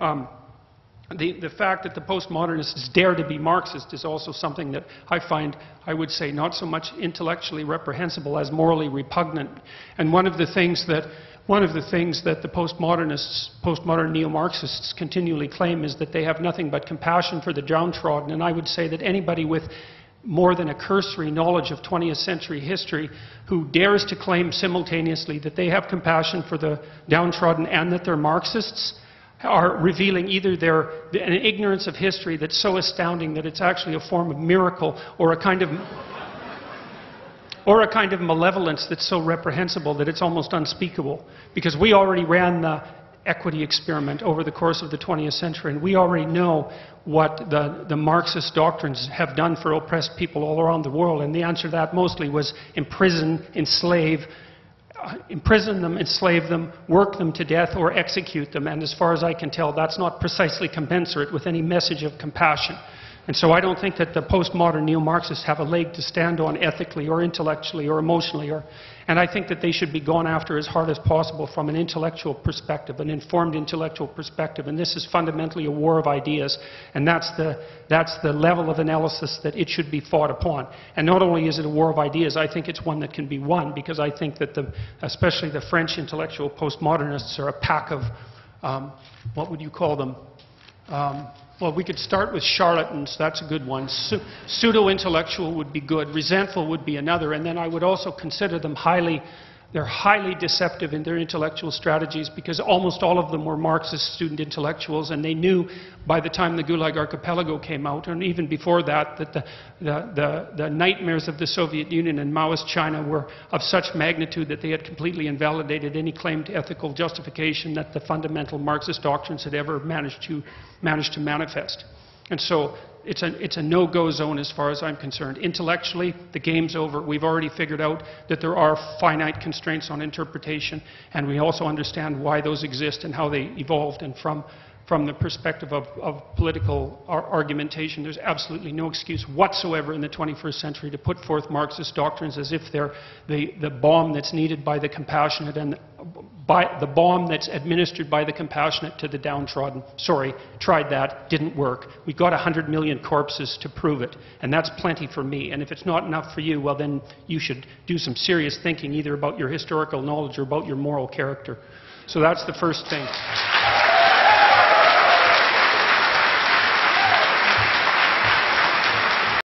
Um, the, the fact that the postmodernists dare to be Marxist is also something that I find, I would say, not so much intellectually reprehensible as morally repugnant. And one of the things that one of the things that the postmodernists, postmodern neo-Marxists continually claim is that they have nothing but compassion for the downtrodden. And I would say that anybody with more than a cursory knowledge of 20th century history who dares to claim simultaneously that they have compassion for the downtrodden and that they're Marxists are revealing either their an ignorance of history that's so astounding that it's actually a form of miracle or a kind of or a kind of malevolence that's so reprehensible that it's almost unspeakable. Because we already ran the equity experiment over the course of the 20th century and we already know what the, the Marxist doctrines have done for oppressed people all around the world. And the answer to that mostly was imprison, enslave, imprison them, enslave them, work them to death, or execute them. And as far as I can tell, that's not precisely commensurate with any message of compassion. And so I don't think that the postmodern neo-Marxists have a leg to stand on ethically or intellectually or emotionally. Or, and I think that they should be gone after as hard as possible from an intellectual perspective, an informed intellectual perspective. And this is fundamentally a war of ideas. And that's the, that's the level of analysis that it should be fought upon. And not only is it a war of ideas, I think it's one that can be won because I think that the, especially the French intellectual postmodernists are a pack of, um, what would you call them? Um, well, we could start with charlatans. That's a good one. Pseudo intellectual would be good. Resentful would be another. And then I would also consider them highly they're highly deceptive in their intellectual strategies because almost all of them were Marxist student intellectuals, and they knew by the time the Gulag Archipelago came out, and even before that, that the, the, the, the nightmares of the Soviet Union and Maoist China were of such magnitude that they had completely invalidated any claim to ethical justification that the fundamental Marxist doctrines had ever managed to, managed to manifest. And so it's a, it's a no-go zone as far as I'm concerned. Intellectually, the game's over. We've already figured out that there are finite constraints on interpretation, and we also understand why those exist and how they evolved. And from, from the perspective of, of political ar argumentation, there's absolutely no excuse whatsoever in the 21st century to put forth Marxist doctrines as if they're the, the balm that's needed by the compassionate and by the balm that's administered by the compassionate to the downtrodden. Sorry, tried that, didn't work. We got 100 million corpses to prove it, and that's plenty for me. And if it's not enough for you, well, then you should do some serious thinking either about your historical knowledge or about your moral character. So that's the first thing.